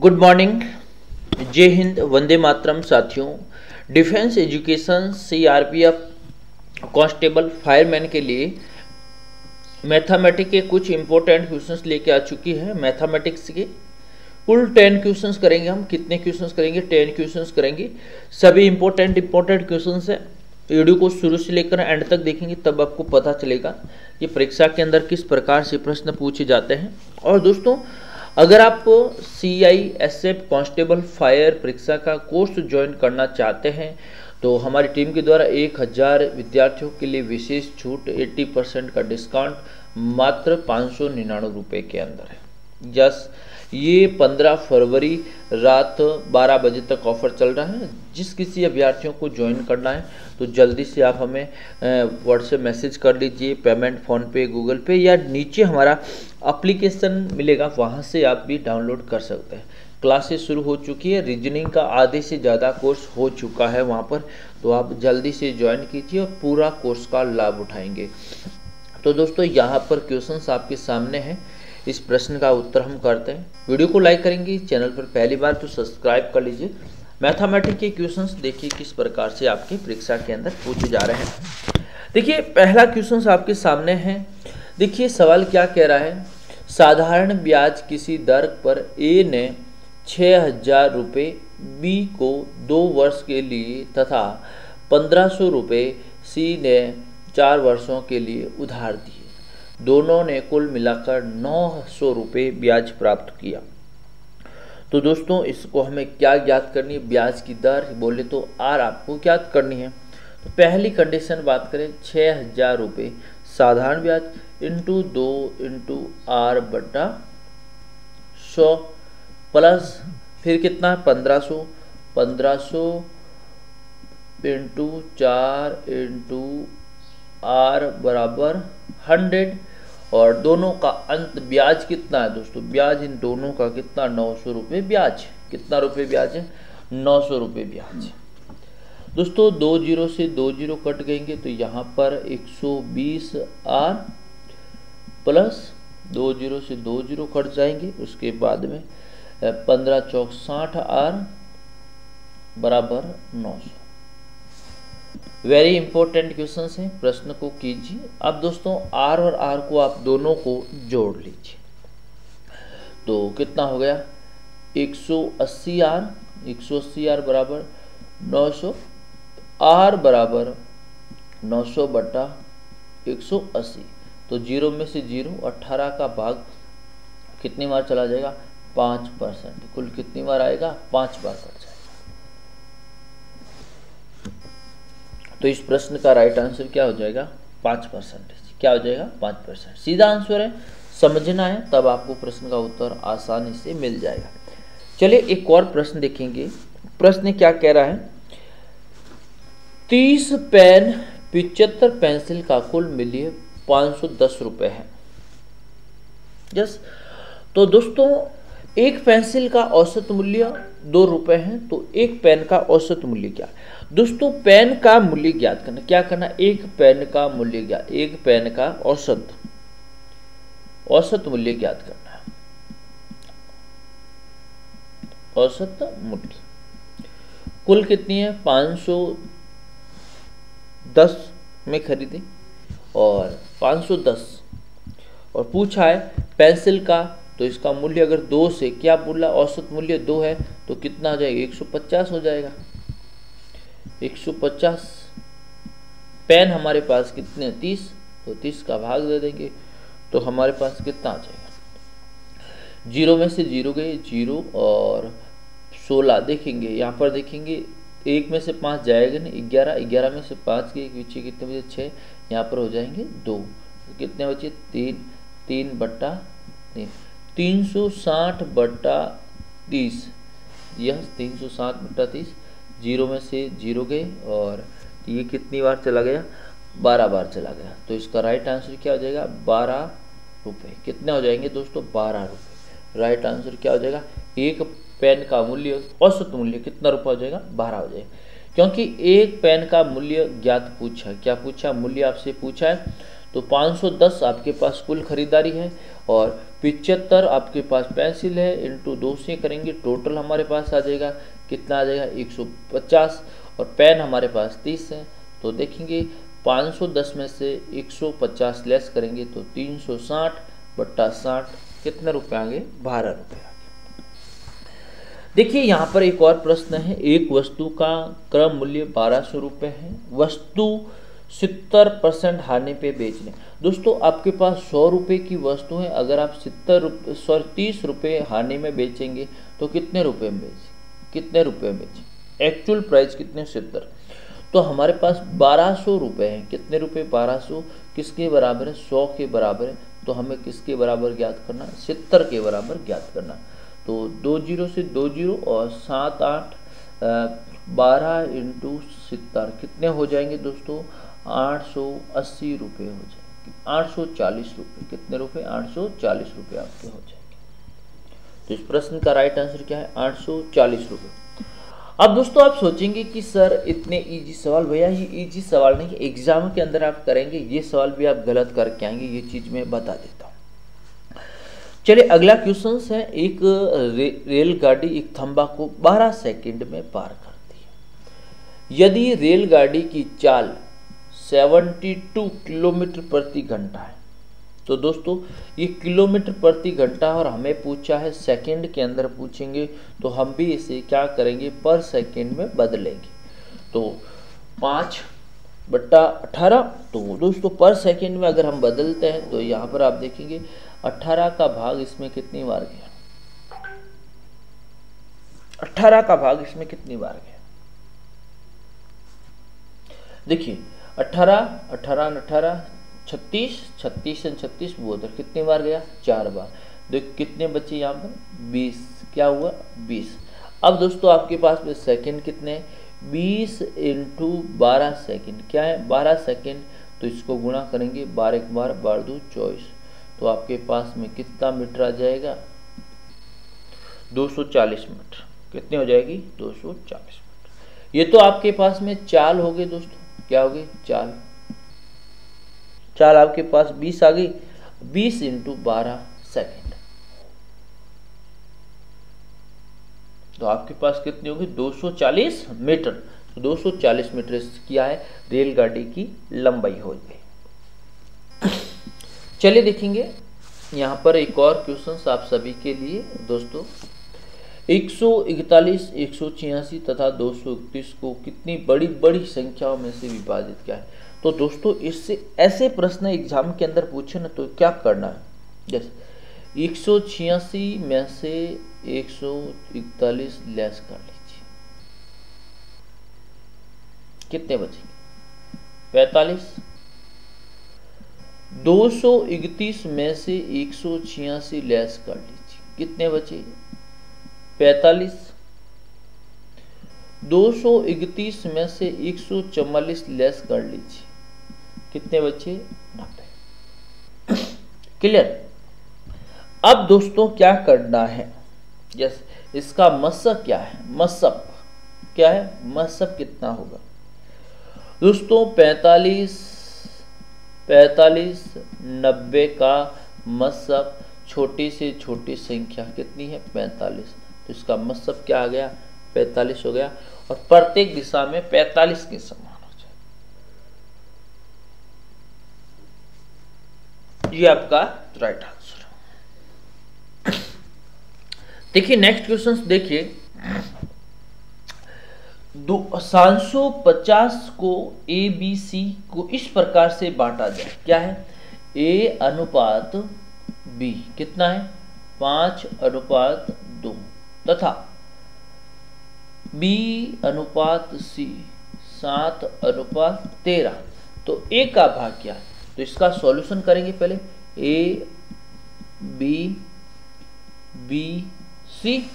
Good morning जय हिंद वंदे मातरम साथियों. Defence education CRPF constable fireman के लिए मैथमेटिक्स के कुछ इंपॉर्टेंट क्वेश्चंस लेके आ चुकी है मैथमेटिक्स के. कुल टेन क्वेश्चंस करेंगे हम. कितने क्वेश्चंस करेंगे? टेन क्वेश्चंस करेंगे. सभी इंपॉर्टेंट इंपॉर्टेंट क्वेश्चंस है. वीडियो को शुरू से लेकर एंड तक देखेंगे, तब आपको पता चलेगा कि परीक्षा के अंदर किस प्रकार से प्रश्न पूछे जाते हैं. और दोस्तों अगर आप C I S F constable fire परीक्षा का कोर्स ज्वाइन करना चाहते हैं तो हमारी टीम के द्वारा एक हज़ार विद्यार्थियों के लिए विशेष छूट 80 परसेंट का डिस्काउंट मात्र पाँच सौ निन्यानवे रुपये के अंदर है। यस, ये 15 फरवरी रात 12 बजे तक ऑफ़र चल रहा है। जिस किसी अभ्यर्थियों को ज्वाइन करना है तो जल्दी से आप हमें व्हाट्सएप मैसेज कर लीजिए पेमेंट फ़ोन पे गूगल पे, या नीचे हमारा अप्लीकेशन मिलेगा, वहाँ से आप भी डाउनलोड कर सकते हैं। क्लासेस शुरू हो चुकी है रीजनिंग का आधे से ज़्यादा कोर्स हो चुका है वहाँ पर तो आप जल्दी से ज्वाइन कीजिए और पूरा कोर्स का लाभ उठाएँगे। तो दोस्तों, यहाँ पर क्वेश्चंस आपके सामने हैं। इस प्रश्न का उत्तर हम करते हैं। वीडियो को लाइक करेंगे, चैनल पर पहली बार तो सब्सक्राइब कर लीजिए। मैथमेटिक्स के क्वेश्चंस देखिए किस प्रकार से आपकी परीक्षा के अंदर पूछे जा रहे हैं। देखिए, पहला क्वेश्चन आपके सामने है। देखिए, सवाल क्या कह रहा है? साधारण ब्याज किसी दर पर ए ने छः हज़ार रुपये बी को दो वर्ष के लिए तथा पंद्रह सौ रुपये सी ने चार वर्षों के लिए उधार दिए। दोनों ने कुल मिलाकर नौ सौ रुपये ब्याज प्राप्त किया। तो दोस्तों, इसको हमें क्या ज्ञात करनी है? ब्याज की दर बोले तो आर आपको ज्ञात करनी है। तो पहली कंडीशन बात करें छः हज़ार रुपये साधारण ब्याज इंटू दो इंटू आर बटा सौ प्लस फिर कितना? है पंद्रह सौ। पंद्रह सौ इंटू चार इंटू आर बराबर हंड्रेड और दोनों का अंत ब्याज कितना है दोस्तों? ब्याज इन दोनों का कितना? नौ सौ रुपये ब्याज। कितना रुपये ब्याज है? नौ सौ रुपये ब्याज। दोस्तों, दो ज़ीरो से दो ज़ीरो कट गएँगे तो यहाँ पर एक सौ बीस आर प्लस दो ज़ीरो से दो ज़ीरो कट जाएँगे। उसके बाद में पंद्रह चौक साठ आर बराबर नौ सौ। वेरी इंपॉर्टेंट क्वेश्चन है। प्रश्न को कीजिए। अब दोस्तों आर और आर को आप दोनों को जोड़ लीजिए। तो कितना हो गया? 180 आर 180 आर बराबर 900 आर बराबर 900 बटा 180 तो ज़ीरो में से ज़ीरो अट्ठारह का भाग कितनी बार चला जाएगा? पाँच परसेंट। कुल कितनी बार आएगा? पाँच बार कट जाएगा तो इस प्रश्न का राइट आंसर क्या हो जाएगा? पाँच परसेंटेज क्या हो जाएगा? पाँच परसेंट सीधा आंसर है, समझना है, तब आपको प्रश्न का उत्तर आसानी से मिल जाएगा। चलिए एक और प्रश्न देखेंगे। प्रश्न क्या कह रहा है? तीस पेन, पिचहत्तर पेंसिल का कुल मिलिए पाँच सौ दस रुपये है। यस? तो दोस्तों, एक पेंसिल का औसत मूल्य दो रुपए है तो एक पेन का औसत मूल्य क्या? दोस्तों, पेन का मूल्य ज्ञात करना। क्या करना? एक पेन का मूल्य ज्ञात, एक पेन का औसत औसत मूल्य ज्ञात करना औसत मूल्य। कुल कितनी है? पाँच सौ दस में खरीदे और पाँच सौ दस। और पूछा है, पेंसिल का तो इसका मूल्य अगर दो से, क्या बोला? औसत मूल्य दो है तो कितना हो जाएगा? एक सौ पचास हो जाएगा। एक सौ पचास। पेन हमारे पास कितने तीस। तो तीस का भाग दे देंगे। तो हमारे पास कितना आ जाएगा? ज़ीरो में से ज़ीरो गए, ज़ीरो और सोलह देखेंगे। यहाँ पर देखेंगे, एक में से पाँच जाएगा नहीं, ग्यारह। ग्यारह में से पाँच के एक पीछे कितने बजे छः। यहाँ पर हो जाएँगे दो। तो कितने बचे? तीन। तीन बट्टा तीन। तीन सौ साठ बट्टा तीस। यह तीन सौ साठ बट्टा तीस। ज़ीरो में से ज़ीरो गए और ये कितनी बार चला गया? बारह बार चला गया। तो इसका राइट आंसर क्या हो जाएगा? बारह रुपये कितने हो जाएँगे दोस्तों? बारह रुपये राइट आंसर क्या हो जाएगा? एक पेन का मूल्य, औसत मूल्य कितना रुपये हो जाएगा? बारह हो जाएगा। क्योंकि एक पेन का मूल्य ज्ञात पूछा क्या पूछा? मूल्य आपसे पूछा है। तो 510 आपके पास कुल खरीदारी है और पिचहत्तर आपके पास पेंसिल है। इंटू दो से करेंगे, टोटल हमारे पास आ जाएगा कितना आ जाएगा? 150 और पेन हमारे पास 30 है तो देखेंगे 510 में से 150 लेस करेंगे तो 360 बट्टा साठ। कितने रुपए आगे बारह रुपये देखिए, यहाँ पर एक और प्रश्न है। एक वस्तु का क्रम मूल्य बारह सौ रुपये है। वस्तु सितर परसेंट हानि पे बेचने। दोस्तों, आपके पास सौ रुपये की वस्तु है। अगर आप सितर सॉरी, तीस रुपये हारने में बेचेंगे तो कितने रुपए में बेचें कितने रुपए में एक्चुअल प्राइस कितने? सत्तर। तो हमारे पास बारह सौ रुपये हैं। कितने रुपए? बारह सौ। किसके बराबर है? सौ के बराबर है। तो हमें किसके बराबर ज्ञात करना है? सत्तर के बराबर ज्ञात करना तो दो ज़ीरो से दो ज़ीरो और सात आठ बारह इंटू सत्तर। कितने हो जाएँगे दोस्तों? आठ सौ अस्सी रुपये हो जाएँगे। आठ सौ चालीस रुपये कितने रुपये आठ सौ चालीस रुपये आपके हो जाएँगे। तो इस प्रश्न का राइट आंसर क्या है? आठ रुपये अब दोस्तों आप सोचेंगे कि सर इतने इजी सवाल भैया ये इजी सवाल नहीं एग्ज़ाम के अंदर आप करेंगे ये सवाल भी आप गलत करके आएँगे ये चीज़ मैं बता देता हूँ। चलिए अगला क्वेश्चन है एक रे, रेलगाड़ी एक थंबा को 12 सेकंड में पार करती है। यदि रेलगाड़ी की चाल 72 किलोमीटर प्रति घंटा है तो दोस्तों, ये किलोमीटर प्रति घंटा और हमें पूछा है सेकंड के अंदर पूछेंगे तो हम भी इसे क्या करेंगे, पर सेकंड में बदलेंगे। तो पाँच बट्टा अठारह तो दोस्तों पर सेकंड में अगर हम बदलते हैं तो यहाँ पर आप देखेंगे, अठारह का भाग इसमें कितनी बार गया? अठारह का भाग इसमें कितनी बार गया? देखिए, अठारह अठारह अठारह छत्तीस छत्तीस एंड छत्तीस बोधर कितनी बार गया? चार बार। देख कितने बच्चे यहाँ पर? बीस। क्या हुआ? बीस। अब दोस्तों आपके पास में सेकंड कितने बीस इंटू बारह सेकेंड। क्या है? बारह सेकेंड। तो इसको गुणा करेंगे बारह एक बार बार दो, चौबीस। तो आपके पास में कितना मीटर आ जाएगा? 240 मीटर। कितनी हो जाएगी? 240 मीटर। ये तो आपके पास में चाल हो गए दोस्तों। क्या हो गए? चाल। चाल आपके पास बीस आ गई, बीस इंटू बारह सेकेंड तो आपके पास कितनी होगी? 240 मीटर. तो 240 मीटर क्या है? रेलगाड़ी की लंबाई हो गई चलिए देखेंगे। यहाँ पर एक और क्वेश्चन आप सभी के लिए, दोस्तों। एक सौ इकतालीस, एक सौ छियासी तथा दो सौ इकतीस को कितनी बड़ी बड़ी संख्याओं में से विभाजित किया है? तो दोस्तों, इससे ऐसे प्रश्न एग्ज़ाम के अंदर पूछे ना तो क्या करना है? जैसे एक सौ छियासी में से एक सौ इकतालीस लेस कर लीजिए। कितने बचेंगे? पैतालीस। दो सौ इकतीस में से एक सौ छियासी लेस कर लीजिए। कितने बचे? पैतालीस। दो सौ इकतीस में से एक सौ लेस कर लीजिए। कितने बचे नब्बे। क्लियर अब दोस्तों क्या करना है? यस इसका मसब क्या है? मसब क्या है? मसब कितना होगा? दोस्तों, पैतालीस पैतालीस, नब्बे का मसब छोटी से छोटी संख्या कितनी है? पैंतालीस। तो इसका मतलब क्या आ गया? पैतालीस हो गया। और प्रत्येक दिशा में पैतालीस के समान हो जाए ये आपका राइट आंसर देखिए नेक्स्ट क्वेश्चन देखिए। दो सौ पचास को ए बी सी को इस प्रकार से बांटा जाए। क्या है? ए अनुपात बी कितना है? पाँच अनुपात दो। तथा बी अनुपात सी सात अनुपात तेरह। तो ए का भाग क्या है? तो इसका सॉल्यूशन करेंगे पहले A B B C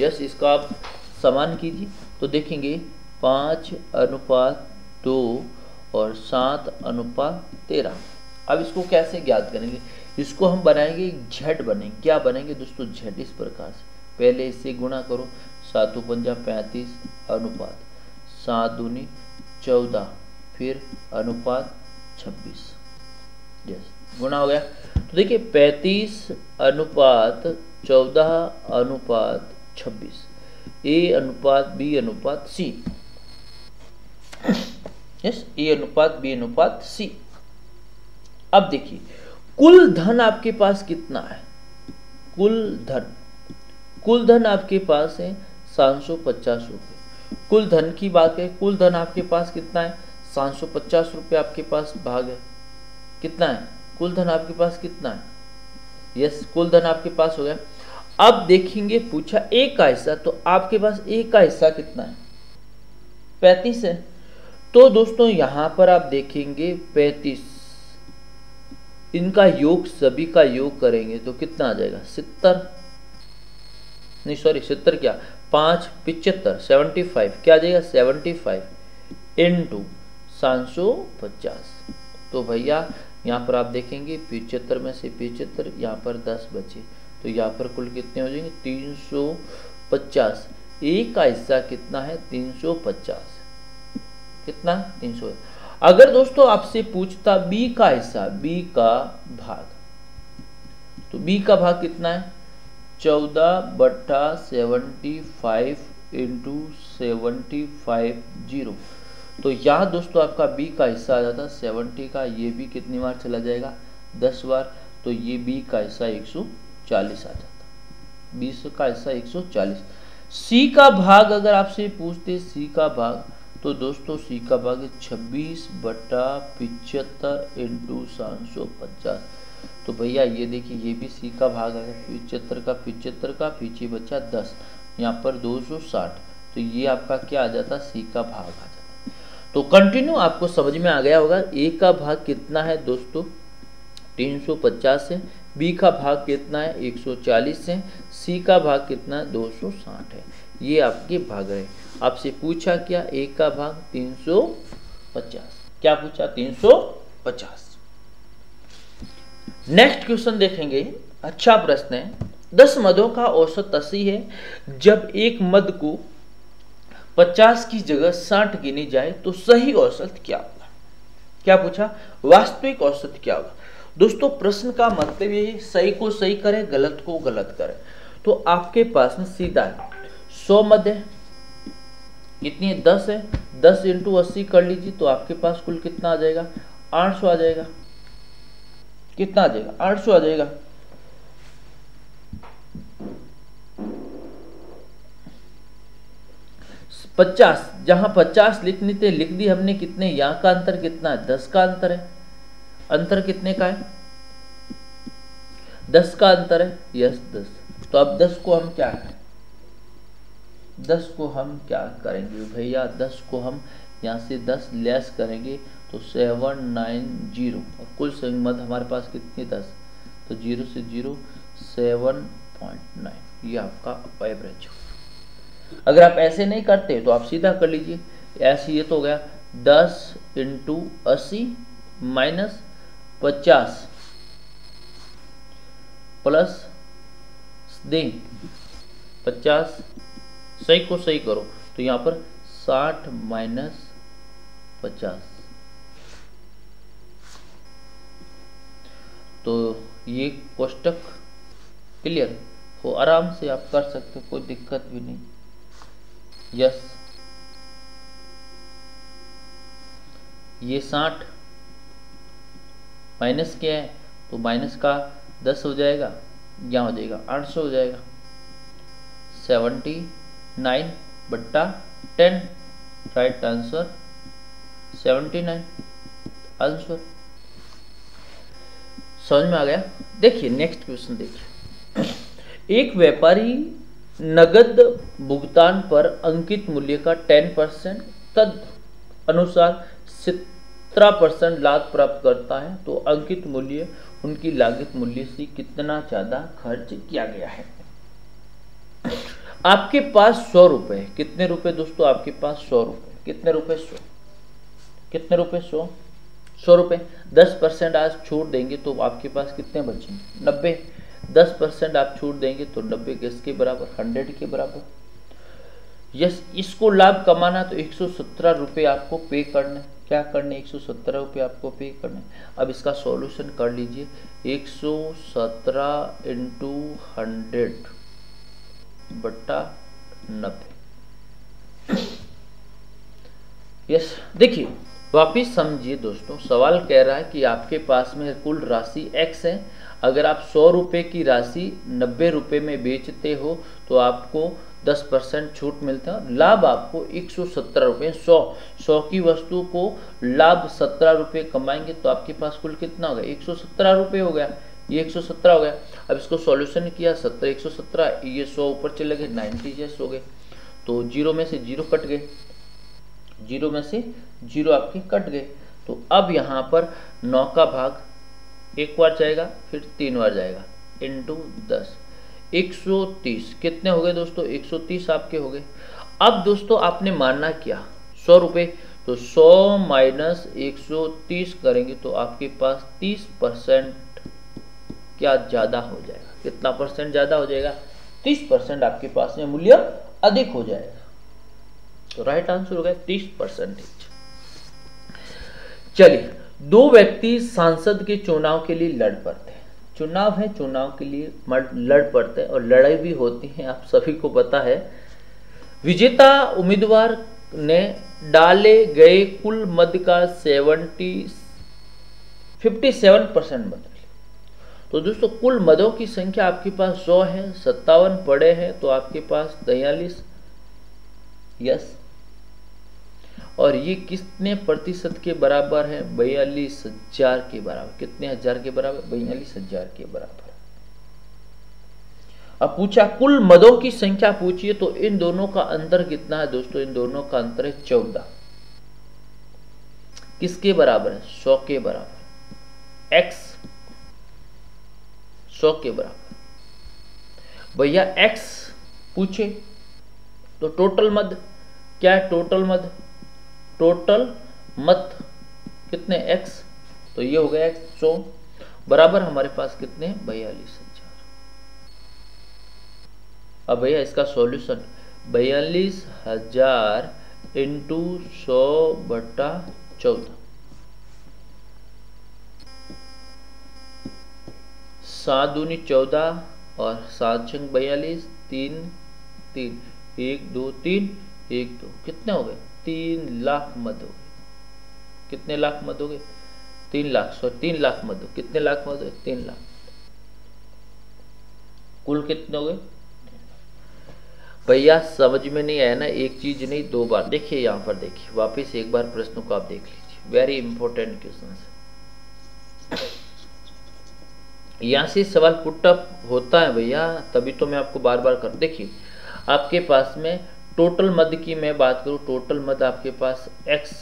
yes इसका आप समान कीजिए। तो देखेंगे, पाँच अनुपात दो और सात अनुपात तेरह। अब इसको कैसे ज्ञात करेंगे? इसको हम बनाएँगे झट बनेंगे क्या बनेंगे दोस्तों? झट इस प्रकार से। पहले इससे गुणा करो। सातों पंजा पैंतीस, अनुपात सात दूनी चौदह, फिर अनुपात छब्बीस। यस गुना हो गया। तो देखिए, पैंतीस अनुपात चौदह अनुपात छब्बीस। ए अनुपात, बी अनुपात, सी। यस ए अनुपात, बी अनुपात, सी। अब देखिए, कुल धन आपके पास कितना है? कुल धन। कुल धन आपके पास है सात सौ पचास रुपये। कुल धन की बात है कुल धन आपके पास कितना है? सात सौ पचास रुपये आपके पास भाग है। कितना है? कुल धन आपके पास कितना है? यस कुल धन आपके पास हो गया। अब देखेंगे, पूछा एक का हिस्सा तो आपके पास एक का हिस्सा कितना है? पैंतीस है। तो दोस्तों, यहाँ पर आप देखेंगे, पैंतीस। इनका योग, सभी का योग करेंगे तो कितना आ जाएगा? सितर नहीं सॉरी सितर क्या? पाँच, पिचहत्तर सेवेंटी फाइव क्या आ जाएगा? सेवेंटी फाइव इन टू सात सौ पचास। तो भैया यहाँ पर आप देखेंगे पिचहत्तर में से पिचहत्तर, यहाँ पर दस बचे। तो यहाँ पर कुल कितने हो जाएँगे? तीन सौ पचास। ए का हिस्सा कितना है? तीन सौ पचास। कितना? तीन सौ। अगर दोस्तों आपसे पूछता बी का हिस्सा बी का भाग तो बी का भाग कितना है? चौदह बट्टा seventy five into seventy five zero. तो यहाँ दोस्तों आपका बी का हिस्सा आ जाता है सेवेंटी का, ये भी कितनी बार चला जाएगा? दस बार तो ये बी का हिस्सा एक सौ चालीस आ जाता बीस का हिस्सा एक सौ चालीस। सी का भाग अगर आपसे पूछते सी का भाग तो दोस्तों सी का भाग है छब्बीस बटा पिचहत्तर इंटू सात सौ पचास। तो भैया ये देखिए, ये भी सी का भाग है, पिचहत्तर का पिचहत्तर का, पीछे बचा दस, यहाँ पर दो सौ साठ। तो ये आपका क्या आ जाता सी का भाग जाता। तो कंटिन्यू आपको समझ में आ गया होगा ए का भाग कितना है दोस्तों? तीन सौ पचास है। बी का भाग कितना है? 140 है। सी का भाग कितना? है 260 है। ये आपके भाग रहे। आपसे पूछा क्या? ए का भाग 350 क्या पूछा? 350 नेक्स्ट क्वेश्चन देखेंगे। अच्छा प्रश्न है। दस मदों का औसत अस्सी है। जब एक मद को 50 की जगह 60 गिनी जाए तो सही औसत क्या होगा? क्या पूछा? वास्तविक औसत क्या होगा? दोस्तों, प्रश्न का मतलब ये सही को सही करें, गलत को गलत करें। तो आपके पास में सीधा है, सौ मध्य कितनी है? दस है। दस इंटू अस्सी कर लीजिए तो आपके पास कुल कितना आ जाएगा? आठ सौ आ जाएगा। कितना आ जाएगा? आठ सौ आ जाएगा। पचास, जहाँ पचास लिखनी थे लिख दी हमने, कितने, यहाँ का अंतर कितना है? दस का अंतर है। अंतर कितने का है? दस का अंतर है? यस, दस। तो अब दस को हम क्या करें? दस को हम क्या करेंगे? भैया, दस को हम यहाँ से दस लेस करेंगे तो सेवन नाइन ज़ीरो। और कुल संगमत हमारे पास कितनी दस। तो ज़ीरो से ज़ीरो, सेवन पॉइंट नाइन। ये आपका एवरेज अगर आप ऐसे नहीं करते तो आप सीधा कर लीजिए। ऐसे ये तो हो गया। दस इंटू अस्सी माइनस पचास प्लस दें। पचास सही को सही करो। तो यहाँ पर साठ माइनस पचास। तो ये कोष्टक क्लियर हो। आराम से आप कर सकते हो, कोई दिक्कत भी नहीं। यस। ये साठ माइनस क्या है? तो माइनस का दस हो जाएगा, यहाँ हो जाएगा, आठ सौ हो जाएगा। सेवेंटी नाइन बट्टा ten, right answer seventy nine, answer. समझ में आ गया? देखिए, नेक्स्ट क्वेश्चन देखिए। एक व्यापारी नगद भुगतान पर अंकित मूल्य का टेन परसेंट तद अनुसार सत्रह परसेंट लाभ प्राप्त करता है तो अंकित मूल्य, उनकी लागत मूल्य से कितना ज़्यादा खर्च किया गया है। आपके पास सौ रुपए कितने रुपए दोस्तों आपके पास सौ रुपए कितने रुपए सौ? कितने रुपए सौ? सौ रुपए। दस परसेंट आज छोड़ देंगे तो आपके पास कितने बचेंगे नब्बे। दस परसेंट आप छूट देंगे तो नब्बे किसके बराबर, हंड्रेड के बराबर। यस, इसको लाभ कमाना तो एक रुपये आपको पे करना क्या करने एक रुपये आपको पे करने अब इसका सॉल्यूशन कर लीजिए। एक सौ सत्रह इंटू हंड्रेड बट्टा नब्बे। यस, देखिए, वापिस समझिए दोस्तों, सवाल कह रहा है कि आपके पास में कुल राशि एक्स है। अगर आप सौ रुपये की राशि नब्बे रुपये में बेचते हो तो आपको दस परसेंट छूट मिलता है। लाभ आपको एक सौ सत्रह रुपये सौ सौ की वस्तु को लाभ सत्रह रुपये कमाएँगे तो आपके पास कुल कितना हो गया एक सौ सत्रह रुपये हो गया। ये एक सौ सत्रह हो गया। अब इसको सॉल्यूशन किया सत्रह एक सौ सत्रह, ये सौ ऊपर चले गए, नाइन्टी जैस हो गए। तो ज़ीरो में से ज़ीरो कट गए। ज़ीरो में से ज़ीरो आपके कट गए। तो अब यहाँ पर नौ का भाग एक बार जाएगा, फिर तीन बार जाएगा। इंटू दस। 130 कितने हो गए दोस्तों? 130 आपके हो गए। अब दोस्तों आपने मानना क्या? सौ रुपये तो सौ माइनस एक सौ तीस करेंगे तो आपके पास 30 परसेंट क्या ज़्यादा हो जाएगा। कितना परसेंट ज़्यादा हो जाएगा? 30 परसेंट आपके पास में मूल्य अधिक हो जाएगा। तो राइट आंसर हो गया तीस परसेंटेज। चलिए दो व्यक्ति सांसद के चुनाव के लिए लड़ पड़ते हैं। चुनाव है, चुनाव के लिए लड़ पड़ते हैं और लड़ाई भी होती है, आप सभी को पता है। विजेता उम्मीदवार ने डाले गए कुल मत का सेवेंटी फिफ्टी सेवन परसेंट मत तो दोस्तों, कुल मदों की संख्या आपके पास सौ है, सत्तावन पड़े हैं तो आपके पास तैयलीस यस और ये कितने प्रतिशत के बराबर है? बयालीस हज़ार के बराबर। कितने हज़ार के बराबर? बयालीस हज़ार के बराबर। अब पूछा, कुल मदों की संख्या पूछिए तो इन दोनों का अंतर कितना है दोस्तों? इन दोनों का अंतर है चौदह। किसके बराबर है? सौ के बराबर। एक्स सौ के बराबर। भैया एक्स पूछे तो टोटल मद? क्या है टोटल मद? टोटल मत कितने एक्स तो ये हो गया एक्स सौ बराबर हमारे पास कितने? बयालीस हज़ार। अब भैया इसका सॉल्यूशन बयालीस हज़ार इंटू सौ बटा चौदह। सात दूनी चौदह और सात छंग बयालीस, तीन तीन, एक, दो, तीन, एक, दो, कितने हो गए? तीन लाख हो गए कितने लाख हो गए? तीन लाख सॉरी तीन लाख हो कितने लाख हो गए? तीन लाख। कुल कितने हो गए? भैया, समझ में नहीं आया ना, एक चीज़ नहीं, दो बार। देखिए यहाँ पर, देखिए। वापस एक बार प्रश्न को आप देख लीजिए। वेरी इंपॉर्टेंट क्वेश्चन यहाँ से सवाल पुटअप होता है भैया, तभी तो मैं आपको बार बार कर देखिए, आपके पास में टोटल मद की मैं बात करूँ, टोटल मद आपके पास एक्स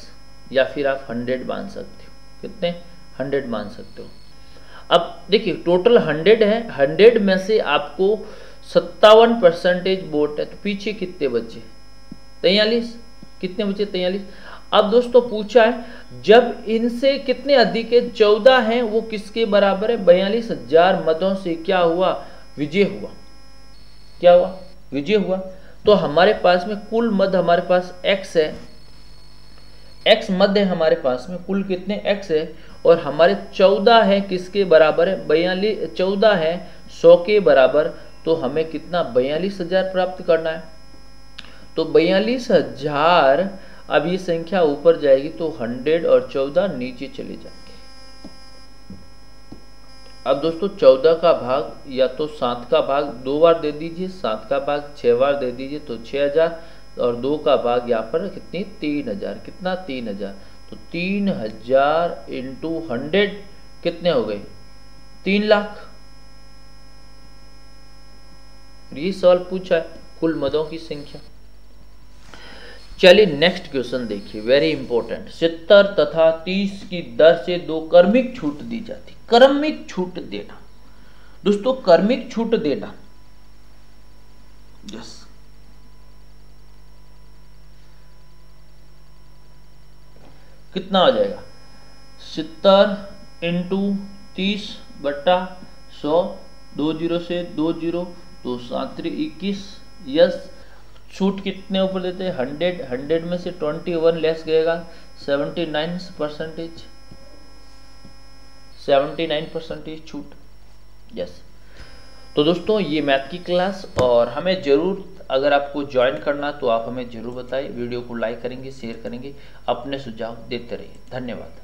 या फिर आप हंड्रेड मान सकते हो। कितने? हंड्रेड मान सकते हो। अब देखिए टोटल हंड्रेड है। हंड्रेड में से आपको सत्तावन परसेंटेज वोट है। तो पीछे कितने बचे? तैयलीस कितने बचे? तैयलीस अब दोस्तों पूछा है, जब इनसे कितने अधिक है? चौदह है। वो किसके बराबर है? बयालीस हज़ार मदों से क्या हुआ? विजय हुआ। क्या हुआ? विजय हुआ। तो हमारे पास में कुल मध्य हमारे पास x है। x मध्य हमारे पास में, कुल कितने? x है। और हमारे चौदह है किसके बराबर है? बयालीस, चौदह है सौ के बराबर। तो हमें कितना? बयालीस हज़ार प्राप्त करना है। तो बयालीस हज़ार, अब ये संख्या ऊपर जाएगी तो हंड्रेड और चौदह नीचे चले जाए अब दोस्तों, चौदह का भाग या तो सात का भाग, दो बार दे दीजिए, सात का भाग छः बार दे दीजिए तो छः हज़ार, और दो का भाग यहाँ पर कितनी तीन हज़ार, कितना? तीन हज़ार। तो तीन हज़ार इंटू हंड्रेड कितने हो गए? तीन लाख। ये सवाल पूछा है, कुल मदों की संख्या। चलिए नेक्स्ट क्वेश्चन देखिए वेरी इंपॉर्टेंट सितर तथा तीस की दर से दो कर्मिक छूट दी जाती। कर्मिक छूट देना। दोस्तों, कर्मिक छूट देना। यस। कितना आ जाएगा? सितर इंटू तीस बट्टा सौ, दो ज़ीरो से दो ज़ीरो तो सात इक्कीस। यस। छूट कितने ऊपर देते हैं? हंड्रेड। हंड्रेड में से twenty one less गएगा seventy nine percentage. Seventy nine percentage छूट। यस तो दोस्तों, ये मैथ की क्लास और हमें ज़रूर, अगर आपको ज्वाइन करना तो आप हमें ज़रूर बताएँ। वीडियो को लाइक करेंगे शेयर करेंगे। अपने सुझाव देते रहिए। धन्यवाद।